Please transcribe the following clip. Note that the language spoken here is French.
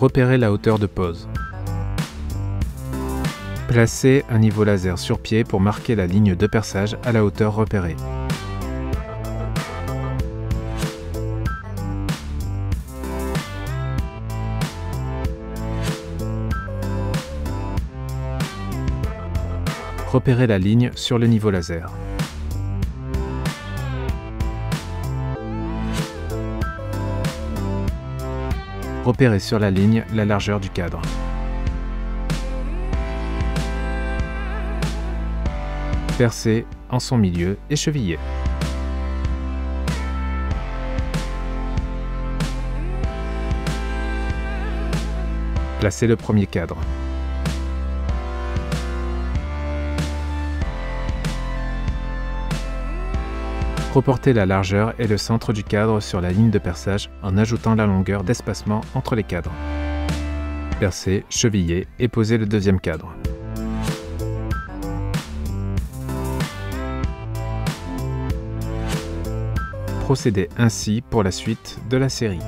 Repérez la hauteur de pose. Placez un niveau laser sur pied pour marquer la ligne de perçage à la hauteur repérée. Repérez la ligne sur le niveau laser. Repérez sur la ligne la largeur du cadre. Percez en son milieu et chevillez. Placez le premier cadre. Reportez la largeur et le centre du cadre sur la ligne de perçage en ajoutant la longueur d'espacement entre les cadres. Percez, chevillez et posez le deuxième cadre. Procédez ainsi pour la suite de la série.